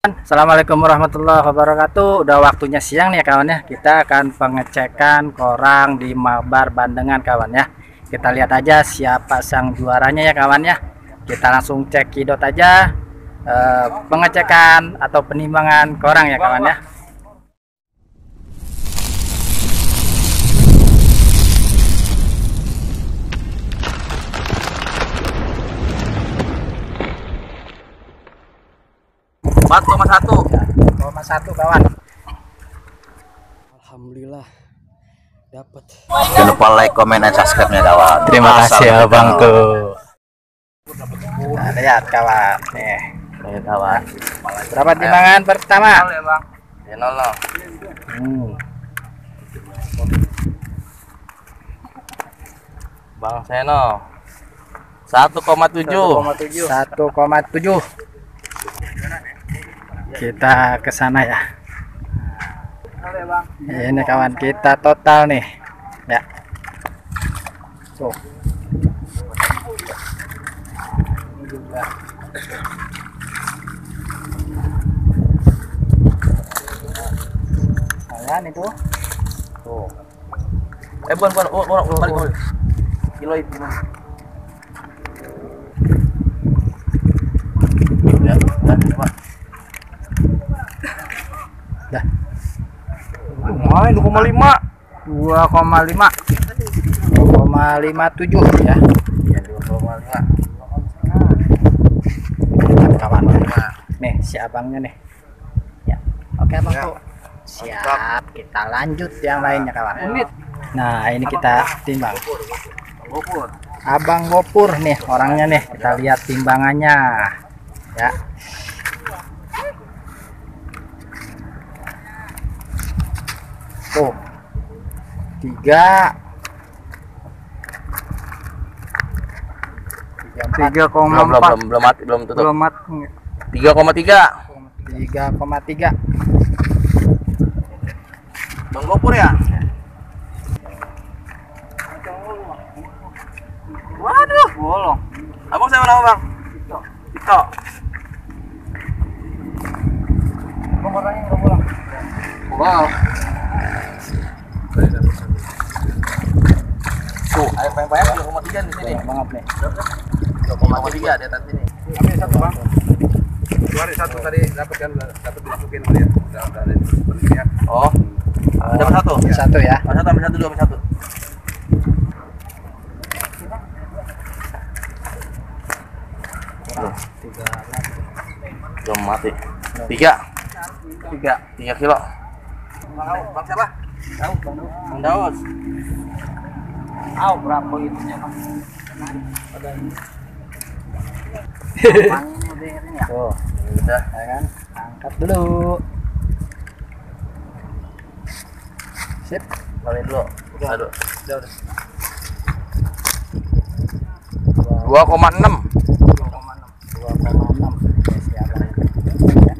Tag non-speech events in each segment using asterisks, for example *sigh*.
Assalamualaikum warahmatullahi wabarakatuh. Udah waktunya siang nih ya kawan ya. Kita akan pengecekan korang di Mabar Bandengan kawan ya. Kita lihat aja siapa sang juaranya ya kawan ya. Kita langsung cek kidot aja eh, Pengecekan atau penimbangan korang ya kawan ya Empat koma satu. Koma satu kawan Alhamdulillah dapat. Jangan lupa like, comment, dan subscribe-nya kawan. Terima kasih Asal abangku Nah lihat kawan Nih Nih kawan. Berapa timbangan pertama? ya bang. Ya nol nol. Hmm. Bang Seno. Satu koma tujuh. 1,7 kita ke sana ya ini kawan kita total nih ya tuh. Lumayan itu tuh Eh bukan bukan, oh, oh, balik balik. Kilo itu. Ya, dah, coba. dah Main 2,5. 2,5 2,57 ya. Ya 2,5. kawan nih si abangnya nih. Ya. Oke abang Ya. siap. Kita lanjut yang lainnya kawan. Nah ini kita timbang. Abang gopur nih orangnya nih. Kita lihat timbangannya. Ya tuh tiga tiga Belum belum belum belum mati belum tutup. mati 3,3. tiga koma tiga Bang Gopur ya? Waduh, bolong. Abang saya mana bang? Tito. Wow. Tuh, air banyak-banyak 2,3 di sini. banget nih 2,3 di atas sini. Kami satu bang. Dua hari satu tadi dapat kan dapat dimasukin dia. Udah udah ada. Oh. Dapat satu. satu ya Ambil satu, ambil satu, dua, ambil satu. tiga Belum mati. Tiga. Tiga. Tiga kilo. Bang siapa? Tahu, Bang Daus. Tahu berapa itunya bang? Tuh, Udah. ya kan? Angkat dulu. Sip. Kalian dulu. Aduh. Udah, udah. 2,6. 2,6. Ya, siapa ya?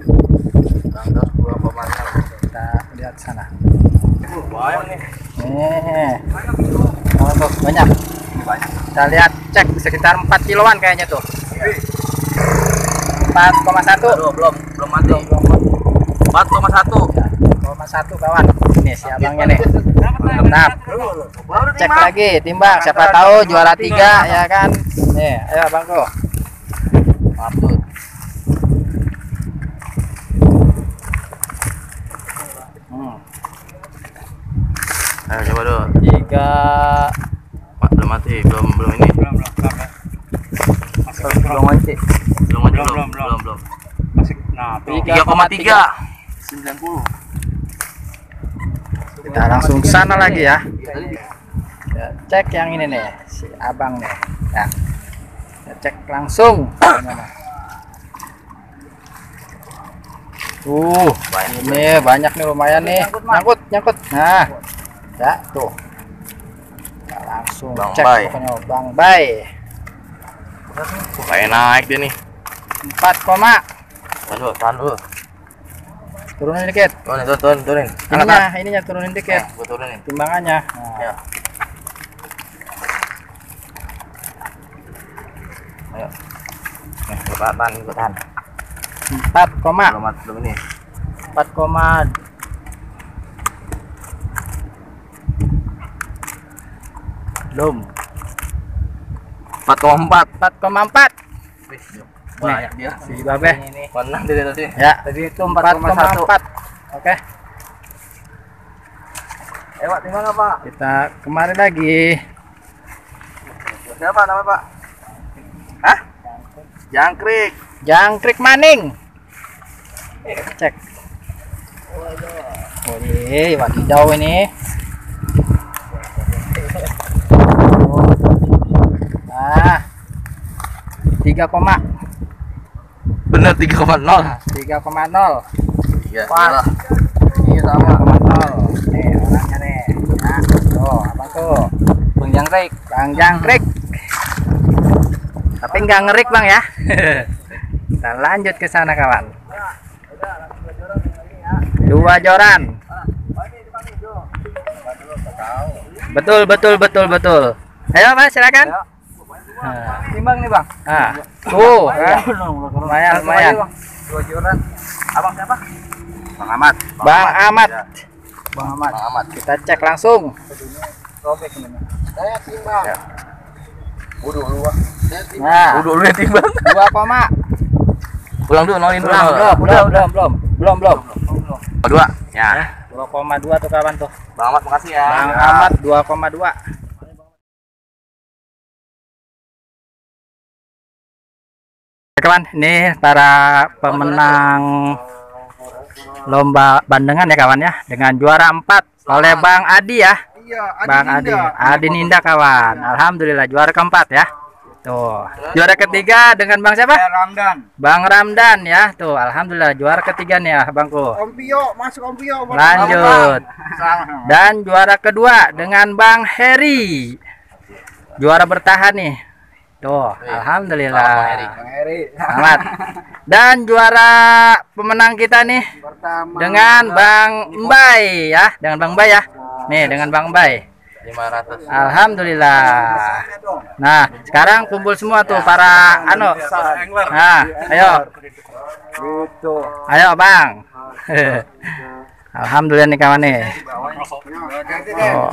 Bang Daus 2,6. Kita lihat sana. Banyak nih. Nih. Banyak. Kita lihat cek sekitar 4 kiloan kayaknya tuh. 4,1. Aduh, belum, belum mati. 4,1. Ya, 4,1 kawan. Ini si abangnya nih. Mantap. Cek lagi timbang siapa tahu juara tiga ya kan. Nih, ayo abangku. Maaf Hmm. Ayo coba dulu. Tiga belum mati, belum belum ini. Belum belum belum. Masih belum mati. Belum mati, Belum, belum, belum, belum, belum. masih nah tuh. 3,3. 90. Kita langsung ke sana lagi ya. Ya, Cek yang ini nih, si abang nih. Ya. Kita cek langsung. Gimana? Uh, ini banyak nih lumayan nih. Nyangkut, nyangkut. Nah, ya tuh. Langsung Bang cek Bay. pokoknya Bang Bay. Kayak naik dia nih. 4 koma. Dulu, tahan dulu. Turunin dikit. Turunin, turun, turun, turunin. Angkat, Ininya, ininya turunin dikit. Nah, gua turunin. Timbangannya. Nah, Ya. Ayo. Nih, gua tahan, gua tahan. empat koma Belum belum ini. empat koma belum 4,4. empat koma empat Banyak dia. si babe Menang dia tadi. ya Tadi itu empat koma 4,1. empat oke Eh, Pak, di mana, Pak? kita kemarin lagi Siapa namanya, Pak? Hah? Jangkrik. jangkrik maning cek oh ini wadidaw ini nah tiga koma Bener 3,0. tiga koma nol. Iya, Pas. iyalah. Iya sama koma nol. Nih orangnya nih. Ya tuh apa tuh? Bang Jangkrik. bang jangkrik. Tapi nggak ngerik bang ya. *laughs* Kita lanjut ke sana kawan. Dua joran. Betul betul betul betul. Ayo mas silakan Nah, Timbang nih, Bang. nah, tuh kan lumayan lumayan Dua joran. Abang siapa? Bang Ahmad. bang Ahmad Bang Ahmad. Bang Ahmad. kita cek langsung Robek ini. Saya timbang. Ya. Udah dulu, Bang. nah Udah dulu timbang. dua koma Pulang dulu, nolin dulu. belum belum belum belum belum belum belum dua. Ya. dua koma dua tuh kawan tuh Bang Ahmad makasih ya. bang Ahmad dua koma dua kawan ini para pemenang lomba bandengan ya kawan ya. Dengan juara 4 oleh Bang Adi ya. Iya, Bang Adi. Adi Ninda kawan. Alhamdulillah juara keempat ya. Tuh. Juara ketiga dengan Bang siapa? Ramdan. Bang Ramdan ya. Tuh Alhamdulillah juara ketiga nih ya Bangku. Om Pio, masuk Om Pio. lanjut. Dan juara kedua dengan Bang Heri. Juara bertahan nih tuh Alhamdulillah. Heri. Selamat. *laughs* Dan juara pemenang kita nih Pertama. dengan Bang Mbay ya. Dengan Bang Mbay ya. Nih dengan Bang Mbay 500. Alhamdulillah. Nah sekarang kumpul semua tuh para anu. Nah ayo. Gitu. ayo Bang. *laughs* Alhamdulillah nih kawan nih. Oh.